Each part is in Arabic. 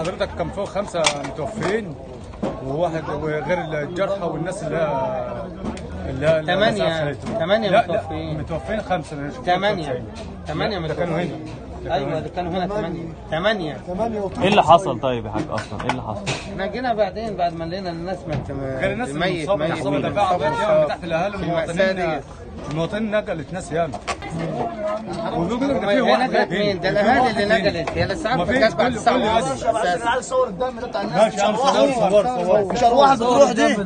حضرتك كان فوق خمسة متوفين وواحد وغير الجرحى والناس اللي هي اللي ثمانية. ثمانية متوفين. متوفين ثمانية خمسة. ثمانية لا، ده كانوا هنا متوفين أيوه هنا. ده كانوا هنا ثمانية ثمانية إيه اللي حصل طيب يا حاج أصلا إيه اللي حصل إحنا جينا بعدين بعد ما لقينا الناس مت غير الناس ميت ميت. تحت الأهالي المواطنين. المواطنين نقلت ناس ياما هي نقلت. مين؟ ده الاهالي اللي. نقلت هي لسه عارفه بعد. أساسا صور الدم ده بتاع الناس يا مش ارواح بتروح دي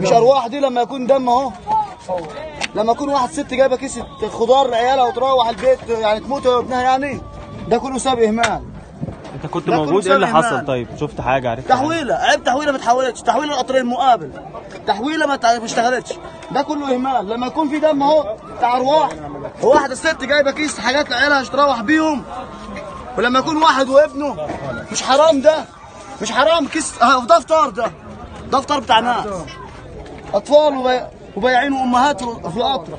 مش ارواح دي لما يكون دم اهو لما يكون واحد ست جايبة كيسه خضار لعيالها وتروح البيت يعني تموت هي وابنها يعني ده كله سبب إهمال انت كنت موجود إيه اللي حصل. طيب شفت حاجة عرفت؟ تحويلة عيب تحويلة ما اتحولتش تحويلة القطرين المقابل تحويلة ما اشتغلتش ده كله إهمال لما يكون في دم اهو بتاع أرواح. وواحده ست جايبة كيس حاجات لعيالها تروح بيهم. ولما يكون واحد وابنه مش حرام ده؟ مش حرام كيس آه ده فطار ده. ده فطار بتاع ناس. أطفال وبي... وبياعين وأمهات في القطر.